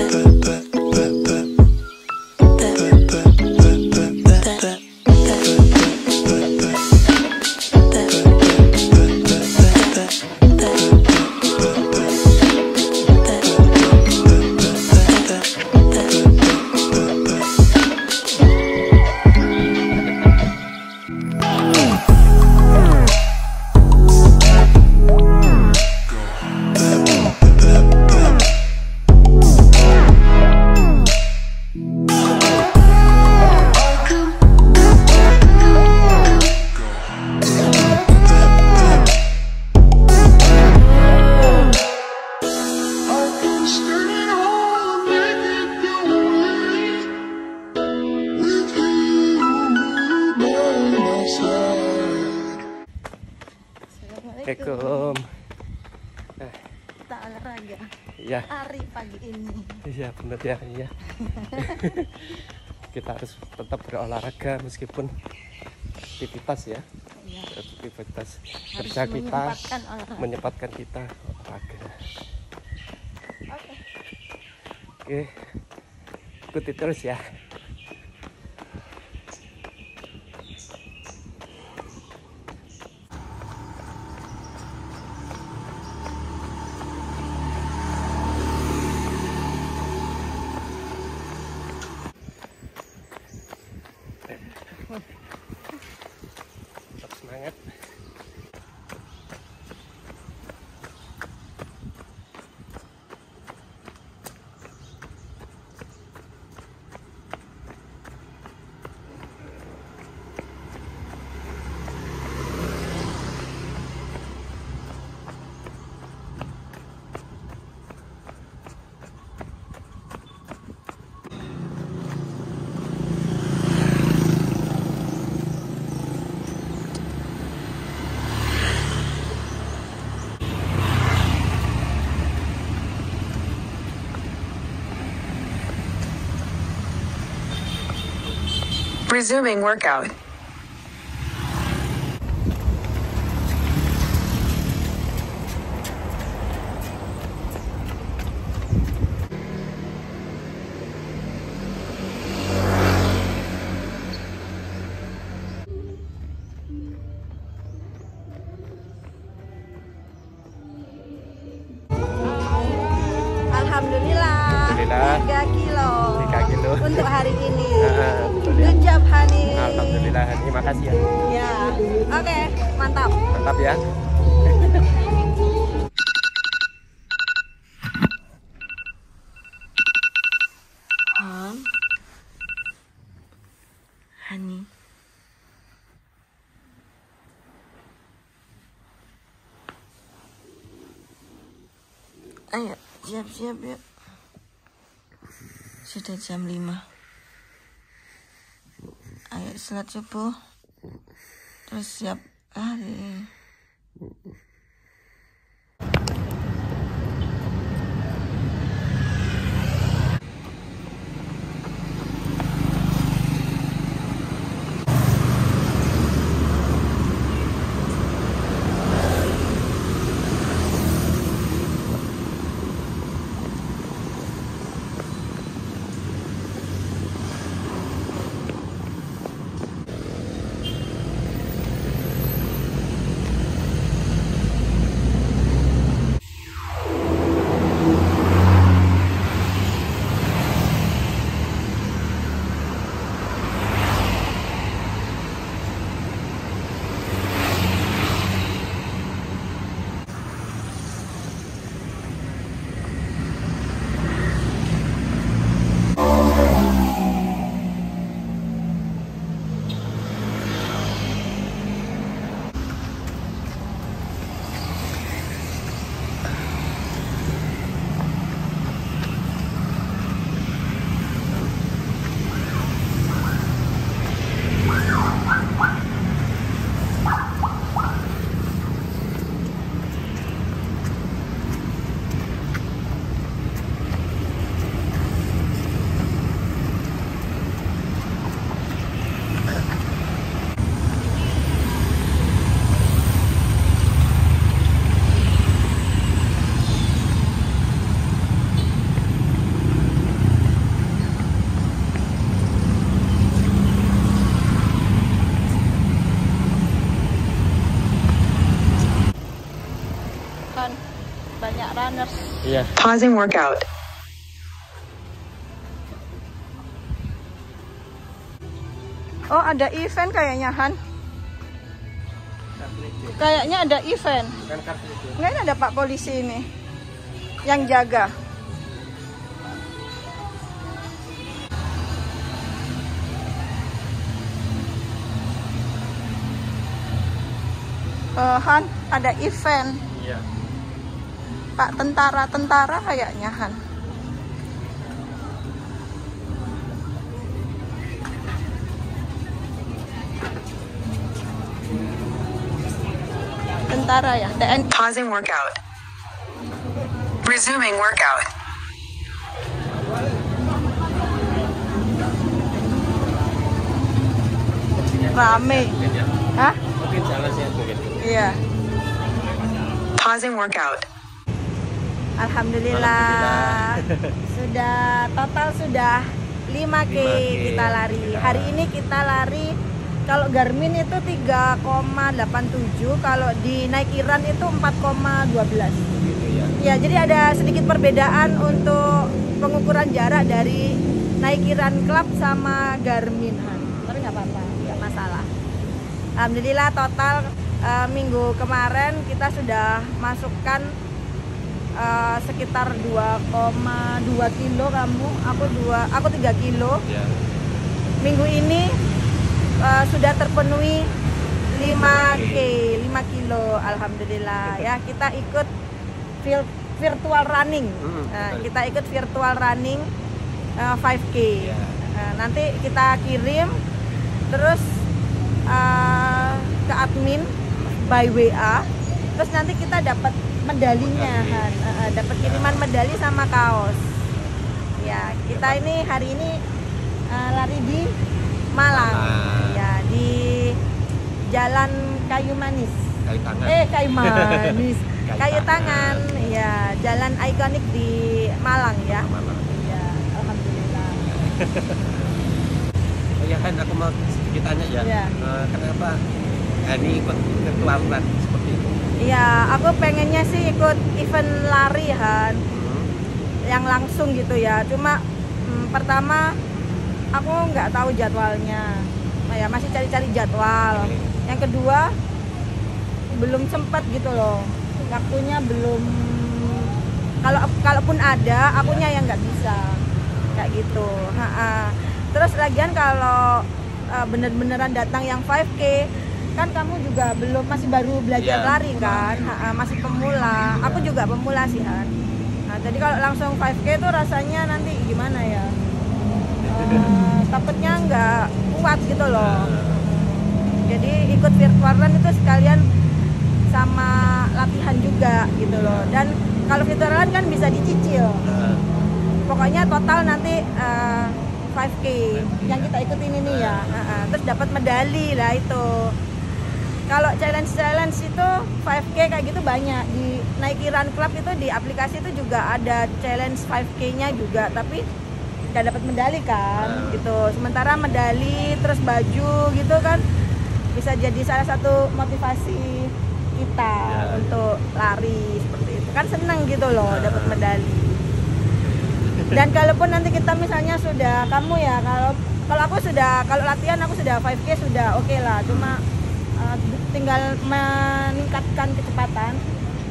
nothing. Assalamualaikum. Kita olahraga Iya, hari pagi ini. iya benar ya, iya. Kita harus tetap berolahraga meskipun aktivitas ya, Ya, aktivitas harus kerja kita menyempatkan olahraga. menyempatkan kita olahraga. Oke. Ikuti terus ya. Resuming workout. Alhamdulillah. Alhamdulillah. 3 kilo. 3 kilo. Untuk hari ini. Alhamdulillah, terima kasih ya. Ya. Oke, mantap. Mantap ya. Hani. Ayo, siap-siap yuk. Sudah jam 5. Sholat subuh. Terus siap Iya. Pausing workout. Oh ada event kayaknya Han. Kayaknya ada event. Kartu itu. Enggak ini ada Pak Polisi ini yang jaga. Eh, Han, ada event. Iya. Pak tentara-tentara kayaknya Han. Tentara ya, TNI. Pausing workout. Resuming workout. Rame. Hah? Iya. Pausing workout. Alhamdulillah. sudah total sudah 5K, 5K. kita lari. Hari ini kita lari kalau Garmin itu 3,87, kalau di Nike Run itu 4,12. Gitu ya. Ya, jadi ada sedikit perbedaan untuk pengukuran jarak dari Nike Run Club sama Garmin. Tapi nggak apa-apa, nggak masalah. Alhamdulillah total eh, minggu kemarin kita sudah masukkan eh, sekitar 2,2 kilo kamu, aku dua, aku 3 kilo. Ya. Minggu ini eh, sudah terpenuhi 5K, 5 kilo alhamdulillah ya. Kita ikut virtual running. Hmm, Nah, betul. kita ikut virtual running eh, 5K. Iya. Nah, nanti kita kirim terus eh, ke admin by WA. Terus nanti kita dapat medalinya, Medali. Han. Eh, dapat kiriman medali sama kaos. Ya, kita ini hari ini eh, lari di Malang. Malang. Ya, di Jalan Kayu Manis. Kali tangan. Eh, Kayu Manis. Kayu Kayu tangan. tangan. Ya, jalan ikonik di Malang ya. Mana? Ya, alhamdulillah. Oh ya kan aku mau sedikit tanya ya. Iya. Eh, kenapa Hani ikut virtual Iya, aku pengennya sih ikut event lari Han Hmm. yang langsung gitu ya. Cuma hmm, pertama aku nggak tahu jadwalnya. Nah, ya masih cari-cari jadwal. Yang kedua belum sempat gitu loh. Waktunya belum kalau kalaupun ada, akunya yang nggak bisa. Kayak gitu. Ha-ha. Terus lagian kalau uh, bener-beneran datang yang 5K kan kamu juga belum masih baru belajar Iya, lari kan? Ha-ha, masih pemula. Aku juga pemula sih Han. Nah jadi kalau langsung 5K itu rasanya nanti gimana ya? Eh, takutnya nggak kuat gitu loh. Jadi ikut virtual run itu sekalian sama latihan juga gitu loh. Dan kalau virtual run kan bisa dicicil. Nah, pokoknya total nanti eh, 5K yang kita ikutin ini ya. Heeh, terus dapat medali lah itu kalau challenge challenge itu 5K kayak gitu banyak di Nike Run Club itu di aplikasi itu juga ada challenge 5K nya juga tapi nggak dapat medali kan Ah. gitu sementara medali terus baju gitu kan bisa jadi salah satu motivasi kita Ya. untuk lari seperti itu kan seneng gitu loh Ah. dapat medali dan kalaupun nanti kita misalnya sudah kamu ya kalau kalau aku sudah kalau latihan aku sudah 5K sudah oke lah cuma tinggal meningkatkan kecepatan.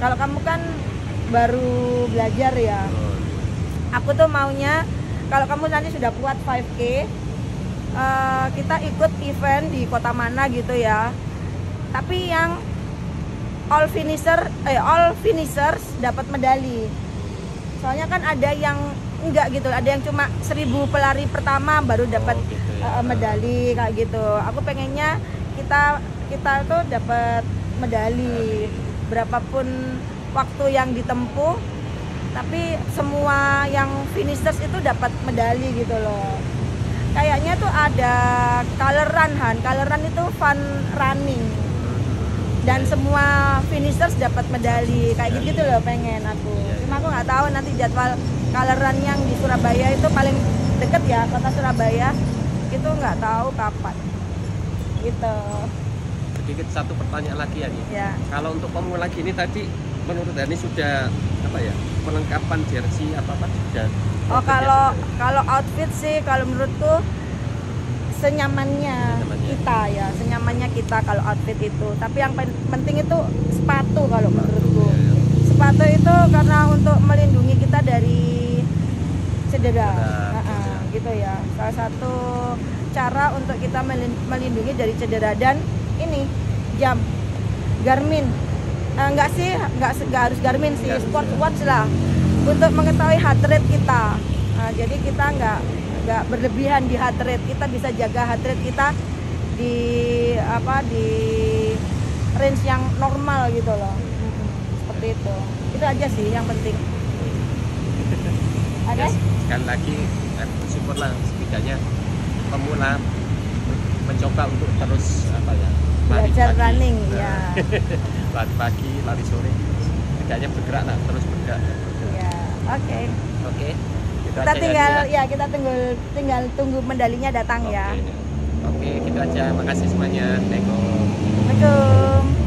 Kalau kamu kan baru belajar ya. Aku tuh maunya kalau kamu nanti sudah kuat 5K uh, kita ikut event di kota mana gitu ya. Tapi yang all finisher eh all finishers dapat medali. Soalnya kan ada yang enggak gitu ada yang cuma seribu pelari pertama baru dapat Oh, gitu ya. uh, medali kayak gitu. Aku pengennya kita kita tuh dapat medali. Berapapun waktu yang ditempuh tapi semua yang finishers itu dapat medali gitu loh. Kayaknya tuh ada color run Han. Color run itu fun running. Dan semua finishers dapat medali. Kayak gitu, gitu loh pengen aku. Iya, cuma aku nggak tahu nanti jadwal color run yang di Surabaya itu paling deket ya kota Surabaya. Itu nggak tahu kapan. Gitu sedikit satu pertanyaan lagi ya nih. ya Kalau untuk pemula gini tadi menurut Hani sudah apa ya perlengkapan jersey apa apa sudah Oh kalau sudah- kalau outfit sih kalau menurutku senyamannya Senyamannya. kita ya, senyamannya kita kalau outfit itu. Tapi yang pen- penting itu sepatu kalau menurutku. ya, ya. Sepatu itu karena untuk melindungi kita dari cedera. Ya. gitu ya. Salah satu cara untuk kita melin- melindungi dari cedera dan ini jam Garmin. Eh, enggak sih, enggak, enggak harus Garmin sih, sport ya. watch lah untuk mengetahui heart rate kita. Nah, jadi kita enggak enggak berlebihan di heart rate. Kita bisa jaga heart rate kita di apa di range yang normal gitu loh. Seperti itu. Itu aja sih yang penting. Ada? Ya, sekali lagi eh, syukurlah setidaknya pemula mencoba untuk terus apa ya lari Belajar pagi. running, Nah, ya. lari pagi lari sore setidaknya bergerak lah terus bergerak Ya, oke. oke gitu Kita aja ya, tinggal Nia. ya kita tunggu tinggal tunggu medalinya datang ya. oke oke gitu aja makasih semuanya Assalamualaikum Assalamualaikum.